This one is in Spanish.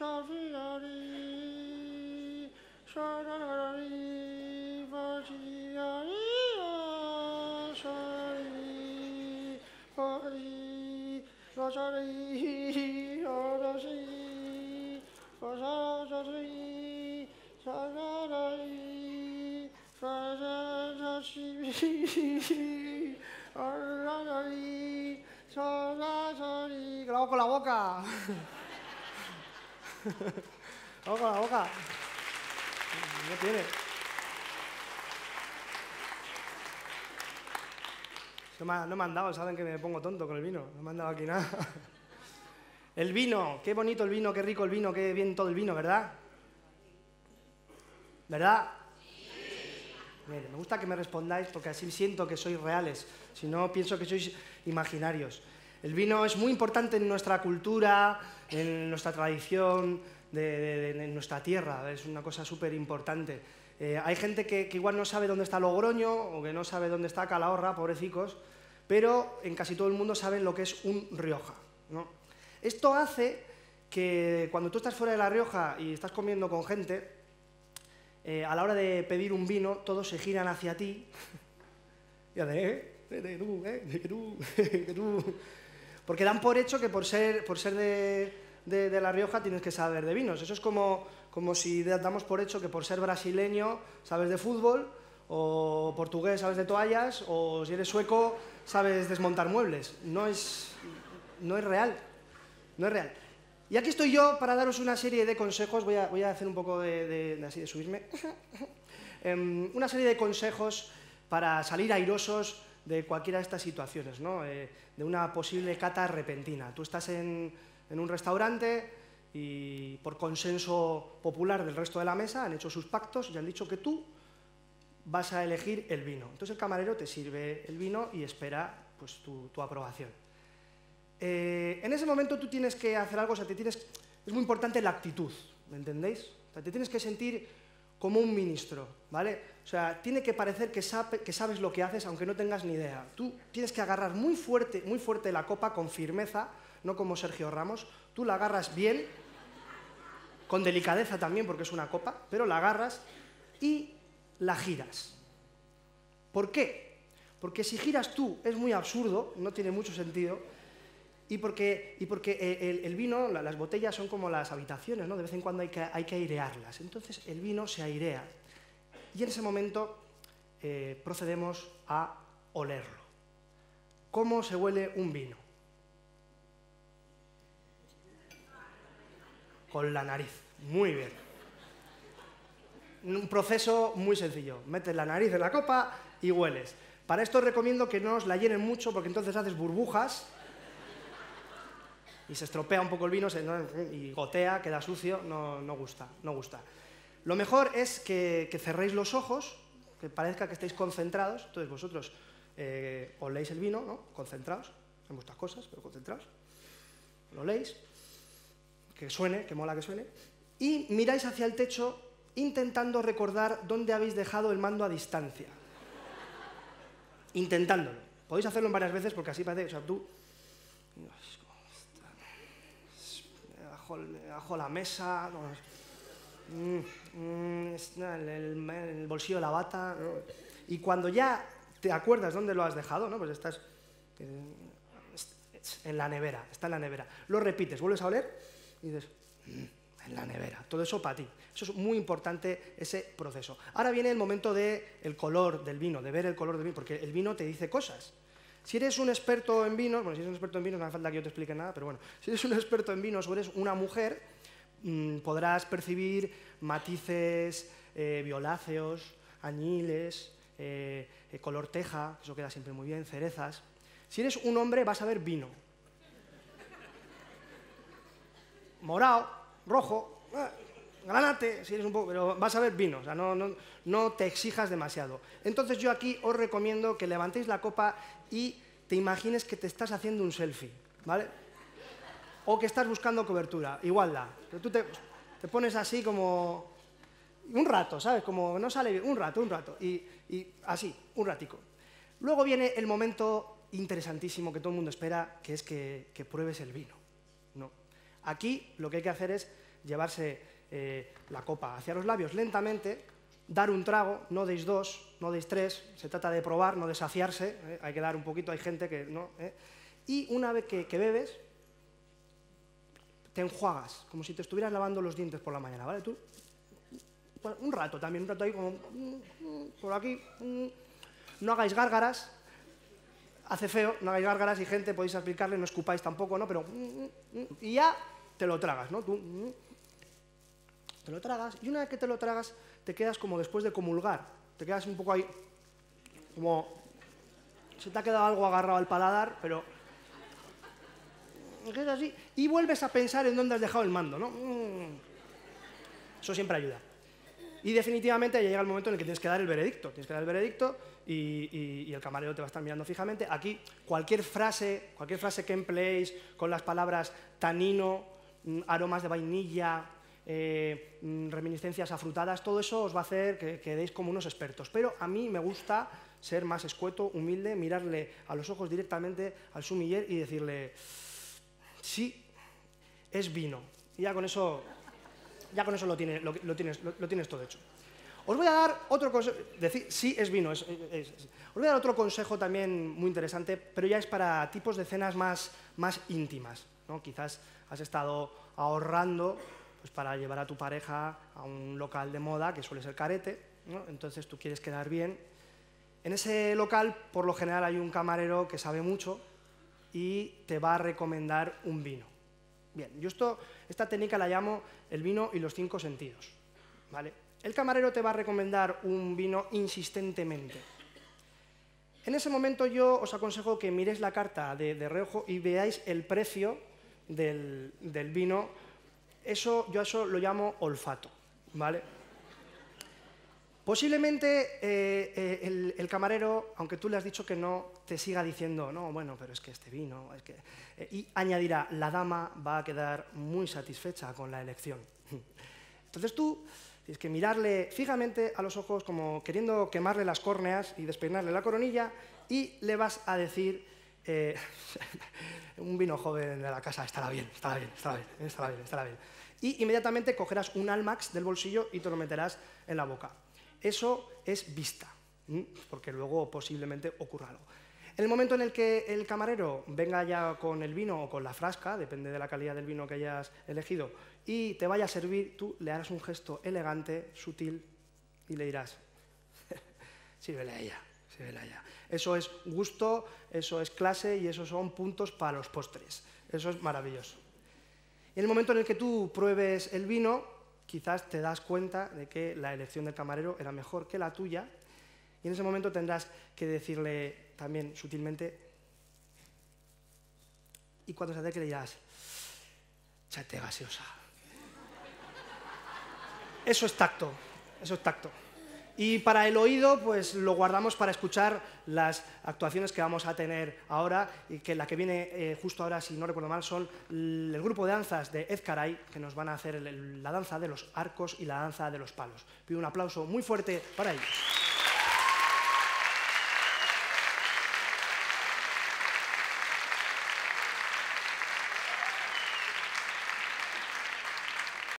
Shall we 傻傻的你傻傻的你傻傻的你傻傻的你傻傻的你傻傻的你傻傻的你傻傻的你傻傻你傻傻 No me, no me han dado, saben que me pongo tonto con el vino. No me han dado aquí nada. El vino, qué bonito el vino, qué rico el vino, qué bien todo el vino, ¿verdad? ¿Verdad? Mire, me gusta que me respondáis porque así siento que sois reales, si no pienso que sois imaginarios. El vino es muy importante en nuestra cultura, en nuestra tradición, de, de- de- nuestra tierra, es una cosa súper importante. Eh, hay gente que, que igual no sabe dónde está Logroño o que no sabe dónde está Calahorra, pobrecicos, pero en casi todo el mundo saben lo que es un Rioja. ¿no? Esto hace que cuando tú estás fuera de La Rioja y estás comiendo con gente, eh, a la hora de pedir un vino, todos se giran hacia ti y hacen, eh, eh, tú, eh, tú, tú. Porque dan por hecho que por ser, por ser de, de- La Rioja tienes que saber de vinos. Eso es como, como si da- damos por hecho que por ser brasileño sabes de fútbol, o portugués sabes de toallas, o si eres sueco sabes desmontar muebles. No es, no es real. No es real. Y aquí estoy yo para daros una serie de consejos. Voy a, voy a hacer un poco de, de- de así de subirme. Em, una serie de consejos para salir airosos de cualquiera de estas situaciones, ¿no? Eh, de una posible cata repentina. Tú estás en, en un restaurante y por consenso popular del resto de la mesa han hecho sus pactos y han dicho que tú vas a elegir el vino. Entonces el camarero te sirve el vino y espera pues, tu, tu aprobación. Eh, en ese momento tú tienes que hacer algo, o te tienes, es muy importante la actitud, ¿me entendéis? O te tienes que sentir como un ministro, ¿vale? O sea, tiene que parecer que, que sabes lo que haces aunque no tengas ni idea. Tú tienes que agarrar muy fuerte, muy fuerte la copa con firmeza, no como Sergio Ramos. Tú la agarras bien, con delicadeza también porque es una copa, pero la agarras y la giras. ¿Por qué? Porque si giras tú es muy absurdo, no tiene mucho sentido, y porque, y porque eh, el, vino, la- las botellas son como las habitaciones, ¿no? De vez en cuando hay que, hay que airearlas. Entonces el vino se airea. Y en ese momento eh, procedemos a olerlo. ¿Cómo se huele un vino? Con la nariz. Muy bien. Un proceso muy sencillo. Metes la nariz en la copa y hueles. Para esto recomiendo que no os la llenen mucho porque entonces haces burbujas y se estropea un poco el vino se- y gotea, queda sucio, no, no gusta, no gusta. Lo mejor es que, cerréis los ojos, que parezca que estéis concentrados, entonces vosotros eh, oléis el vino, ¿no? concentrados en vuestras cosas, pero concentrados, lo oléis, que suene, que mola que suene, y miráis hacia el techo intentando recordar dónde habéis dejado el mando a distancia. Intentándolo. Podéis hacerlo varias veces porque así parece, o sea, tú debajo la mesa, mm, mm, el, en el bolsillo de la bata. Y cuando ya te acuerdas dónde lo has dejado, ¿no? pues estás eh, en la nevera, está en la nevera. Lo repites, vuelves a oler y dices, "Mm, en la nevera. Todo eso para ti. Eso es muy importante, ese proceso. Ahora viene el momento del el color del vino, de ver el color del vino, porque el vino te dice cosas. Si eres un experto en vinos, bueno, si eres un experto en vinos no hace falta que yo te explique nada, pero bueno, si eres un experto en vinos o eres una mujer, mm, podrás percibir matices eh, violáceos, añiles, eh, eh, color teja, eso queda siempre muy bien, cerezas. Si eres un hombre vas a ver vino. Morado, rojo, eh, granate, si eres un poco, pero vas a ver vino, o sea, no, no, no te exijas demasiado. Entonces yo aquí os recomiendo que levantéis la copa y te imagines que te estás haciendo un selfie. ¿vale? O que estás buscando cobertura, igual da. Pero tú te, te pones así como un rato, ¿sabes? Como no sale bien, un rato, un rato, y, así, un ratico. Luego viene el momento interesantísimo que todo el mundo espera, que es que pruebes el vino. Aquí lo que hay que hacer es llevarse eh, la copa hacia los labios lentamente, dar un trago, no deis dos, no deis tres, se trata de probar, no de saciarse, ¿eh? hay que dar un poquito, hay gente que no. ¿eh? Y una vez que, bebes, te enjuagas, como si te estuvieras lavando los dientes por la mañana, ¿vale? Tú, un rato también, un rato ahí como, por aquí, no hagáis gárgaras, hace feo, no hagáis gárgaras y gente, podéis aplicarle, no escupáis tampoco, ¿no? Pero, y ya te lo tragas, ¿no? Tú, te lo tragas, y una vez que te lo tragas, te quedas como después de comulgar, te quedas un poco ahí, como se te ha quedado algo agarrado al paladar, pero es así, y vuelves a pensar en dónde has dejado el mando, ¿no? Eso siempre ayuda. Y definitivamente llega el momento en el que tienes que dar el veredicto. Tienes que dar el veredicto y, el camarero te va a estar mirando fijamente. Aquí, cualquier frase, cualquier frase que empleéis con las palabras tanino, mm, aromas de vainilla, eh, mm, reminiscencias afrutadas, todo eso os va a hacer que quedéis como unos expertos. Pero a mí me gusta ser más escueto, humilde, mirarle a los ojos directamente al sumiller y decirle, sí, es vino. Y ya con eso ya con eso lo, tienes, todo hecho. Os voy a dar otro consejo, sí es vino, os voy a dar otro consejo también muy interesante, pero ya es para tipos de cenas más, más íntimas. ¿no? Quizás has estado ahorrando pues, para llevar a tu pareja a un local de moda, que suele ser carete, ¿no? entonces tú quieres quedar bien. En ese local, por lo general, hay un camarero que sabe mucho y te va a recomendar un vino. Bien, yo esta técnica la llamo el vino y los cinco sentidos. ¿vale? El camarero te va a recomendar un vino insistentemente. En ese momento yo os aconsejo que miréis la carta de, de reojo y veáis el precio del, vino. Eso, yo eso lo llamo olfato. ¿vale? Posiblemente eh, eh, el, camarero, aunque tú le has dicho que no, te siga diciendo, no, bueno, pero es que este vino. Eh, y añadirá, la dama va a quedar muy satisfecha con la elección. Entonces tú tienes que mirarle fijamente a los ojos como queriendo quemarle las córneas y despeinarle la coronilla y le vas a decir, eh, un vino joven de la casa estará bien, estará bien, estará bien, estará bien, estará bien. Y inmediatamente cogerás un Almax del bolsillo y te lo meterás en la boca. Eso es vista, porque luego posiblemente ocurra algo. En el momento en el que el camarero venga ya con el vino o con la frasca, depende de la calidad del vino que hayas elegido, y te vaya a servir, tú le harás un gesto elegante, sutil, y le dirás, sírvele a ella, sírvele a ella. Eso es gusto, eso es clase y esos son puntos para los postres. Eso es maravilloso. En el momento en el que tú pruebes el vino, quizás te das cuenta de que la elección del camarero era mejor que la tuya y en ese momento tendrás que decirle también sutilmente y cuando se acerque le dirás, chate gaseosa. Eso es tacto, eso es tacto. Y para el oído, pues lo guardamos para escuchar las actuaciones que vamos a tener ahora, y que la que viene eh, justo ahora, si no recuerdo mal, son el grupo de danzas de Ezcaray, que nos van a hacer la danza de los arcos y la danza de los palos. Pido un aplauso muy fuerte para ellos.